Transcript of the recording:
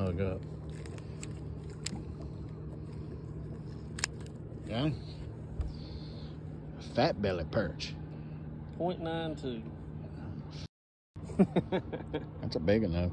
hug up. Yeah. Fat belly perch. 0.92. That's a big enough.